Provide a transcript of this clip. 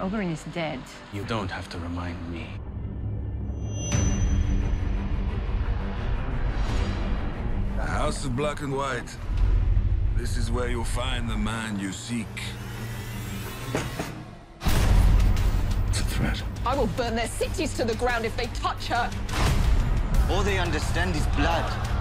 Oberyn is dead. You don't have to remind me. The House of Black and White. This is where you'll find the man you seek. It's a threat. I will burn their cities to the ground if they touch her. All they understand is blood.